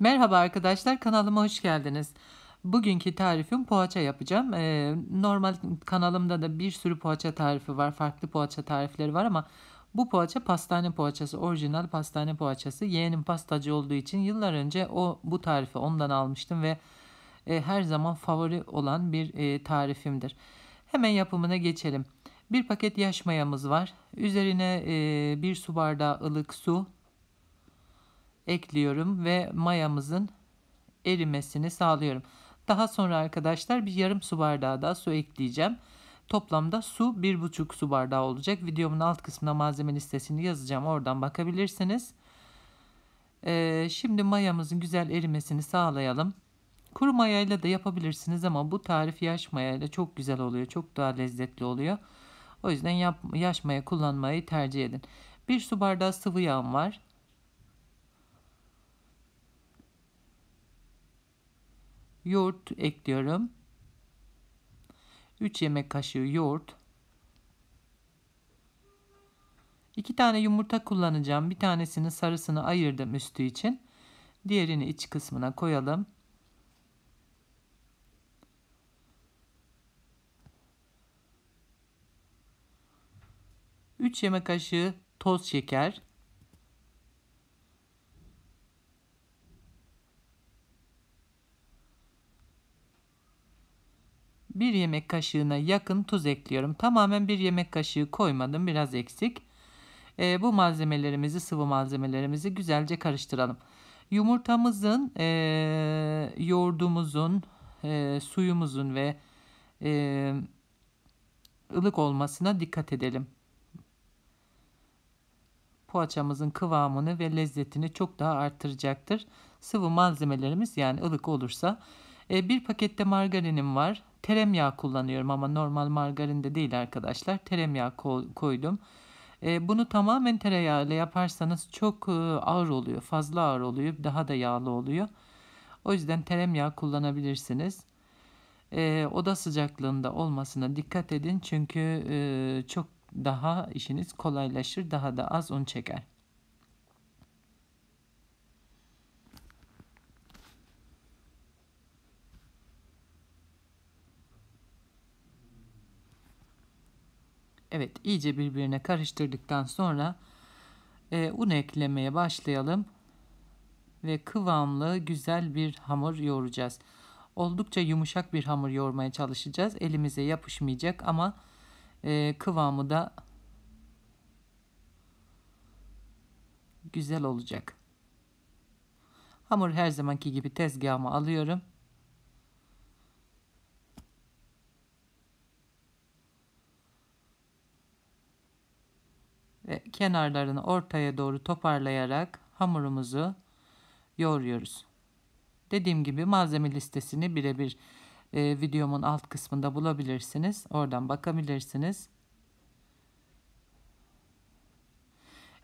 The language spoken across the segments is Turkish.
Merhaba arkadaşlar kanalıma hoş geldiniz. Bugünkü tarifim poğaça yapacağım. Ee, normal kanalımda da bir sürü poğaça tarifi var. Farklı poğaça tarifleri var ama bu poğaça pastane poğaçası. Orijinal pastane poğaçası. Yeğenim pastacı olduğu için yıllar önce o bu tarifi ondan almıştım ve e, her zaman favori olan bir e, tarifimdir. Hemen yapımına geçelim. Bir paket yaş mayamız var. Üzerine e, bir su bardağı ılık su ekliyorum ve mayamızın erimesini sağlıyorum. Daha sonra arkadaşlar bir yarım su bardağı daha su ekleyeceğim. Toplamda su 1,5 su bardağı olacak. Videomun alt kısmına malzeme listesini yazacağım. Oradan bakabilirsiniz. Ee, şimdi mayamızın güzel erimesini sağlayalım. Kuru mayayla da yapabilirsiniz ama bu tarif yaş mayayla çok güzel oluyor. Çok daha lezzetli oluyor. O yüzden yap, yaş maya kullanmayı tercih edin. Bir su bardağı sıvı yağım var. Yoğurt ekliyorum. 3 yemek kaşığı yoğurt. 2 tane yumurta kullanacağım. Bir tanesinin sarısını ayırdım üstü için. Diğerini iç kısmına koyalım. Üç yemek kaşığı toz şeker. 1 yemek kaşığına yakın tuz ekliyorum. Tamamen 1 yemek kaşığı koymadım. Biraz eksik. E, bu malzemelerimizi, sıvı malzemelerimizi güzelce karıştıralım. Yumurtamızın, e, yoğurdumuzun, e, suyumuzun ve e, ılık olmasına dikkat edelim. Poğaçamızın kıvamını ve lezzetini çok daha arttıracaktır. Sıvı malzemelerimiz yani ılık olursa. E, bir pakette margarinim var. Tereyağı kullanıyorum ama normal margarinde değil arkadaşlar. Tereyağı koydum. E, bunu tamamen tereyağı ile yaparsanız çok e, ağır oluyor. Fazla ağır oluyor. Daha da yağlı oluyor. O yüzden tereyağı kullanabilirsiniz. E, oda sıcaklığında olmasına dikkat edin. Çünkü çok daha işiniz kolaylaşır. Daha da az un çeker. Evet iyice birbirine karıştırdıktan sonra e, un eklemeye başlayalım. Ve kıvamlı güzel bir hamur yoğuracağız. Oldukça yumuşak bir hamur yoğurmaya çalışacağız. Elimize yapışmayacak ama e, kıvamı da güzel olacak. Hamur her zamanki gibi tezgahıma alıyorum. ve kenarlarını ortaya doğru toparlayarak hamurumuzu yoğuruyoruz. Dediğim gibi malzeme listesini birebir e, videomun alt kısmında bulabilirsiniz. Oradan bakabilirsiniz.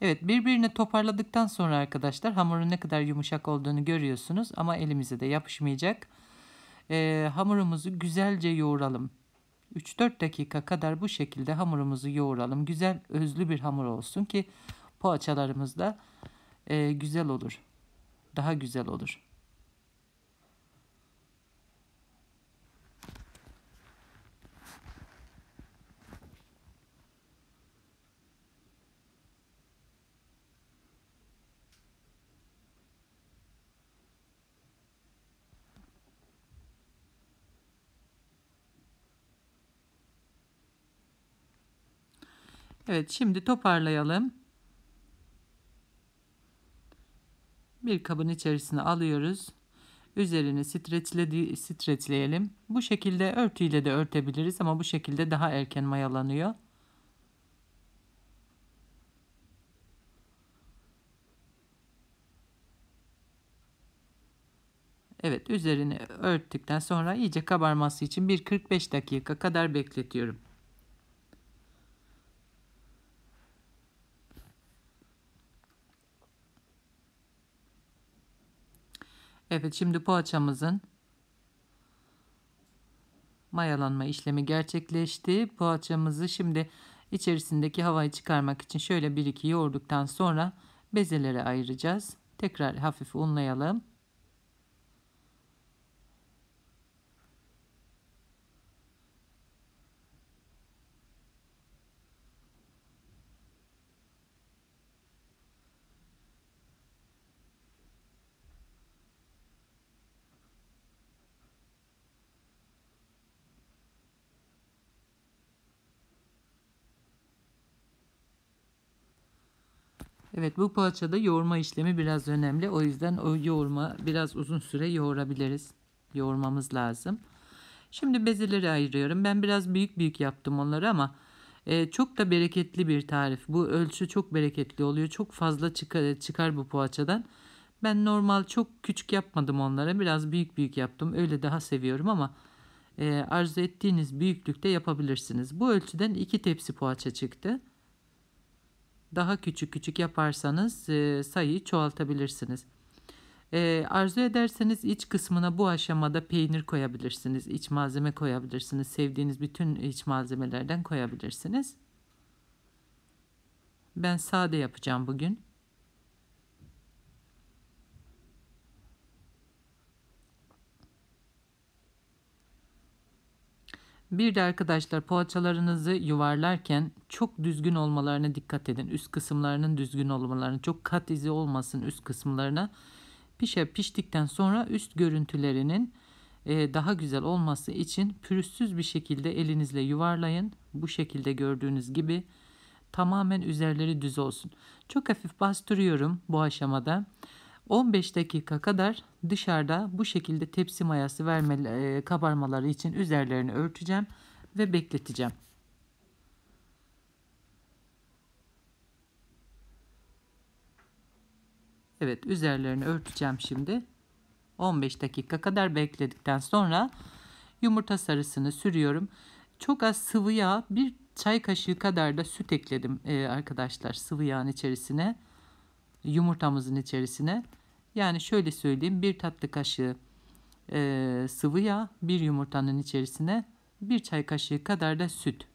Evet birbirini toparladıktan sonra arkadaşlar hamurun ne kadar yumuşak olduğunu görüyorsunuz ama elimize de yapışmayacak. E, hamurumuzu güzelce yoğuralım. 3-4 dakika kadar bu şekilde hamurumuzu yoğuralım. Güzel özlü bir hamur olsun ki poğaçalarımız da e, güzel olur. Daha güzel olur. Evet şimdi toparlayalım. Bir kabın içerisine alıyoruz. Üzerini streçledi, streçleyelim. Bu şekilde örtüyle de örtebiliriz ama bu şekilde daha erken mayalanıyor. Evet üzerini örttükten sonra iyice kabarması için 1-45 dakika kadar bekletiyorum. Evet şimdi poğaçamızın mayalanma işlemi gerçekleşti. Poğaçamızı şimdi içerisindeki havayı çıkarmak için şöyle 1-2 yoğurduktan sonra bezelere ayıracağız. Tekrar hafif unlayalım. Evet bu poğaçada yoğurma işlemi biraz önemli. O yüzden o yoğurma biraz uzun süre yoğurabiliriz. Yoğurmamız lazım. Şimdi bezeleri ayırıyorum. Ben biraz büyük büyük yaptım onları ama e, çok da bereketli bir tarif. Bu ölçü çok bereketli oluyor. Çok fazla çıkar, çıkar bu poğaçadan. Ben normal çok küçük yapmadım onlara. Biraz büyük büyük yaptım. Öyle daha seviyorum ama e, arzu ettiğiniz büyüklükte yapabilirsiniz. Bu ölçüden iki tepsi poğaça çıktı. Daha küçük küçük yaparsanız e, sayıyı çoğaltabilirsiniz. E, arzu ederseniz iç kısmına bu aşamada peynir koyabilirsiniz. iç malzeme koyabilirsiniz. Sevdiğiniz bütün iç malzemelerden koyabilirsiniz. Ben sade yapacağım bugün. Bir de arkadaşlar poğaçalarınızı yuvarlarken çok düzgün olmalarına dikkat edin. Üst kısımlarının düzgün olmalarına, çok kat izi olmasın üst kısımlarına. Pişe piştikten sonra üst görüntülerinin e, daha güzel olması için pürüzsüz bir şekilde elinizle yuvarlayın. Bu şekilde gördüğünüz gibi tamamen üzerleri düz olsun. Çok hafif bastırıyorum bu aşamada. 15 dakika kadar dışarıda bu şekilde tepsi mayası verme, e, kabarmaları için üzerlerini örteceğim ve bekleteceğim. Evet üzerlerini örteceğim şimdi. 15 dakika kadar bekledikten sonra yumurta sarısını sürüyorum. Çok az sıvı yağ bir çay kaşığı kadar da süt ekledim ee, arkadaşlar sıvı yağın içerisine yumurtamızın içerisine. Yani şöyle söyleyeyim bir tatlı kaşığı e, sıvı yağ bir yumurtanın içerisine bir çay kaşığı kadar da süt.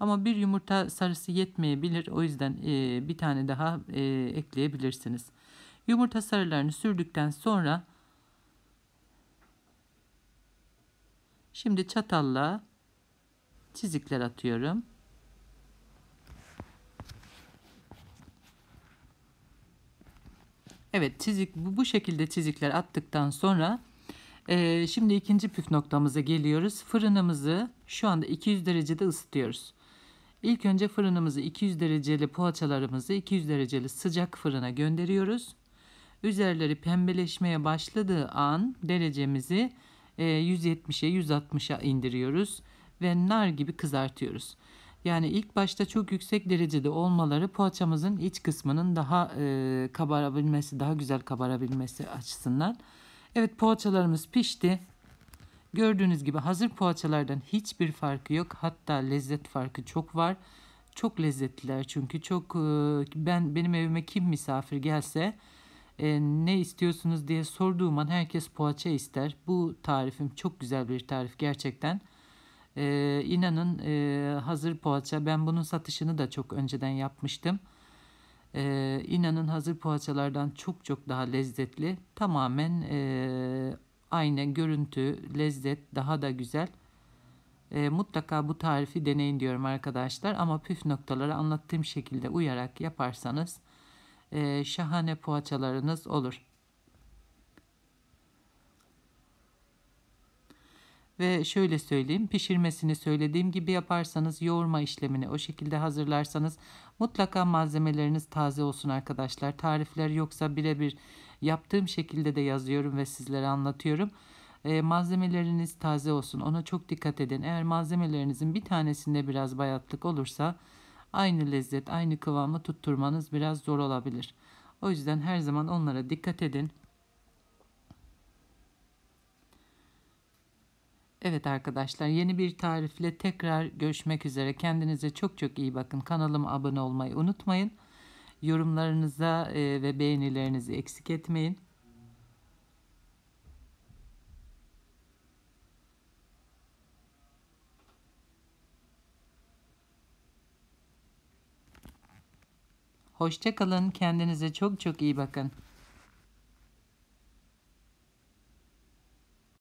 Ama bir yumurta sarısı yetmeyebilir. O yüzden e, bir tane daha e, ekleyebilirsiniz. Yumurta sarılarını sürdükten sonra şimdi çatalla çizikler atıyorum. Evet çizik bu, bu şekilde çizikler attıktan sonra e, şimdi ikinci püf noktamıza geliyoruz. Fırınımızı şu anda 200 derecede ısıtıyoruz. İlk önce fırınımızı 200 dereceli poğaçalarımızı 200 dereceli sıcak fırına gönderiyoruz. Üzerleri pembeleşmeye başladığı an derecemizi e, 170'e 160'a indiriyoruz ve nar gibi kızartıyoruz. Yani ilk başta çok yüksek derecede olmaları poğaçamızın iç kısmının daha e, kabarabilmesi, daha güzel kabarabilmesi açısından. Evet poğaçalarımız pişti. Gördüğünüz gibi hazır poğaçalardan hiçbir farkı yok. Hatta lezzet farkı çok var. Çok lezzetliler çünkü çok e, ben benim evime kim misafir gelse e, ne istiyorsunuz diye sorduğum an herkes poğaça ister. Bu tarifim çok güzel bir tarif gerçekten. Ee, inanın e, hazır poğaça ben bunun satışını da çok önceden yapmıştım. Ee, inanın hazır poğaçalardan çok çok daha lezzetli. Tamamen e, aynı görüntü, lezzet daha da güzel. E, mutlaka bu tarifi deneyin diyorum arkadaşlar. Ama püf noktaları anlattığım şekilde uyarak yaparsanız e, şahane poğaçalarınız olur. Ve şöyle söyleyeyim pişirmesini söylediğim gibi yaparsanız yoğurma işlemini o şekilde hazırlarsanız mutlaka malzemeleriniz taze olsun arkadaşlar. Tarifler yoksa birebir yaptığım şekilde de yazıyorum ve sizlere anlatıyorum. E, malzemeleriniz taze olsun ona çok dikkat edin. Eğer malzemelerinizin bir tanesinde biraz bayatlık olursa aynı lezzet aynı kıvamı tutturmanız biraz zor olabilir. O yüzden her zaman onlara dikkat edin. Evet arkadaşlar yeni bir tarifle tekrar görüşmek üzere. Kendinize çok çok iyi bakın. Kanalıma abone olmayı unutmayın. Yorumlarınıza e, ve beğenilerinizi eksik etmeyin. Hoşçakalın. Kendinize çok çok iyi bakın.